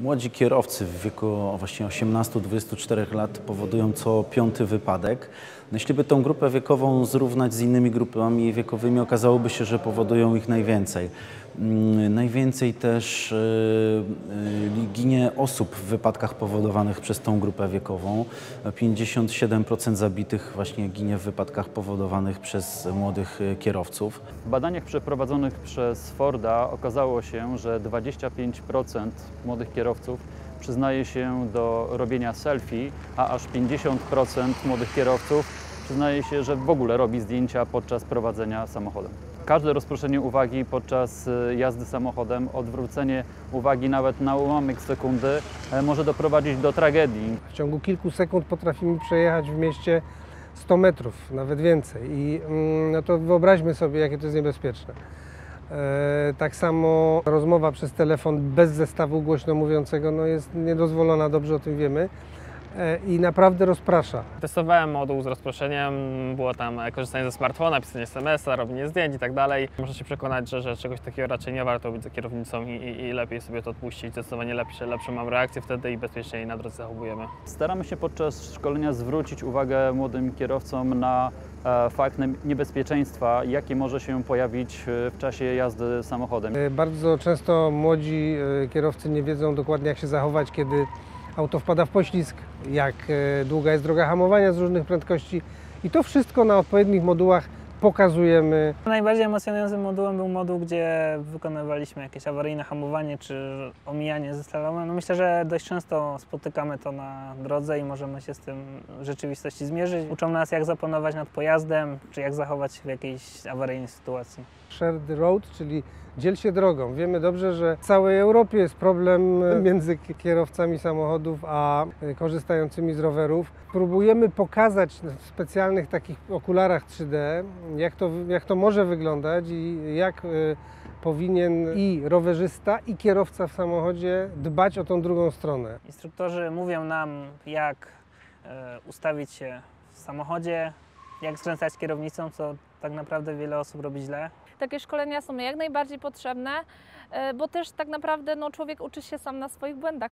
Młodzi kierowcy w wieku właśnie 18-24 lat powodują co piąty wypadek. No Jeśli by tą grupę wiekową zrównać z innymi grupami wiekowymi, okazałoby się, że powodują ich najwięcej. Mm, Najwięcej też y, y, ginie osób w wypadkach powodowanych przez tą grupę wiekową. 57% zabitych właśnie ginie w wypadkach powodowanych przez młodych y, kierowców. W badaniach przeprowadzonych przez Forda okazało się, że 25% młodych kierowców przyznaje się do robienia selfie, a aż 50% młodych kierowców przyznaje się, że w ogóle robi zdjęcia podczas prowadzenia samochodem. Każde rozproszenie uwagi podczas y, jazdy samochodem, odwrócenie uwagi nawet na ułamek sekundy e, może doprowadzić do tragedii. W ciągu kilku sekund potrafimy przejechać w mieście 100 metrów, nawet więcej. I mm, no to wyobraźmy sobie, jakie to jest niebezpieczne. E, tak samo rozmowa przez telefon bez zestawu głośno mówiącego no jest niedozwolona, dobrze o tym wiemy. I naprawdę rozprasza. Testowałem moduł z rozproszeniem, było tam korzystanie ze smartfona, pisanie SMS-a, robienie zdjęć i tak dalej. Można się przekonać, że, że czegoś takiego raczej nie warto być za kierownicą i, i, i lepiej sobie to odpuścić. Zdecydowanie lepsze, lepszą mam reakcję wtedy i bezpieczniej na drodze zachowujemy. Staramy się podczas szkolenia zwrócić uwagę młodym kierowcom na e, fakt niebezpieczeństwa, jakie może się pojawić e, w czasie jazdy samochodem. E, Bardzo często młodzi kierowcy nie wiedzą dokładnie, jak się zachować, kiedy auto wpada w poślizg, jak e, długa jest droga hamowania z różnych prędkości. I to wszystko na odpowiednich modułach pokazujemy. Najbardziej emocjonującym modułem był moduł, gdzie wykonywaliśmy jakieś awaryjne hamowanie czy omijanie ze slalomem. No myślę, że dość często spotykamy to na drodze i możemy się z tym w rzeczywistości zmierzyć. Uczą nas, jak zapanować nad pojazdem, czy jak zachować się w jakiejś awaryjnej sytuacji. Shared road, czyli dziel się drogą. Wiemy dobrze, że w całej Europie jest problem między ki- kierowcami samochodów a korzystającymi z rowerów. Próbujemy pokazać w specjalnych takich okularach 3D, jak to, jak to może wyglądać i jak e, powinien i rowerzysta, i kierowca w samochodzie dbać o tą drugą stronę. Instruktorzy mówią nam, jak e, ustawić się w samochodzie, jak skręcać kierownicą, co tak naprawdę wiele osób robi źle. Takie szkolenia są jak najbardziej potrzebne, e, bo też tak naprawdę no, człowiek uczy się sam na swoich błędach.